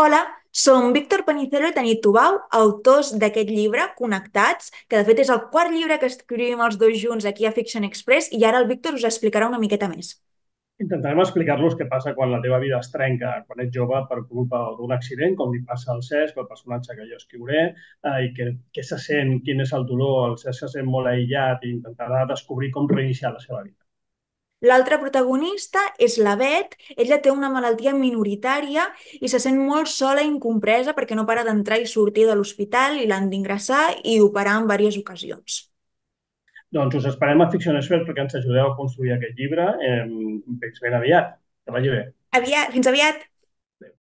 Hola, som Víctor Panicero i Tanit Tubau, autors d'aquest llibre, Connectats, que de fet és el quart llibre que escrivim els dos junts aquí a Fiction Express i ara el Víctor us explicarà una miqueta més. Intentarem explicar-los què passa quan la teva vida es trenca, quan ets jove per culpa d'un accident, com li passa al Cesc, el personatge que jo escriuré, eh, i què, què se sent, quin és el dolor, el Cesc se sent molt aïllat i intentarà descobrir com reiniciar la seva vida. L'altra protagonista és la Beth. Ella té una malaltia minoritària i se sent molt sola i incompresa perquè no para d'entrar i sortir de l'hospital i l'han d'ingressar i d'operar en diverses ocasions. Doncs us esperem a Fiction Expert perquè ens ajudeu a construir aquest llibre eh, ben aviat. Que vagi bé. Aviat, fins aviat!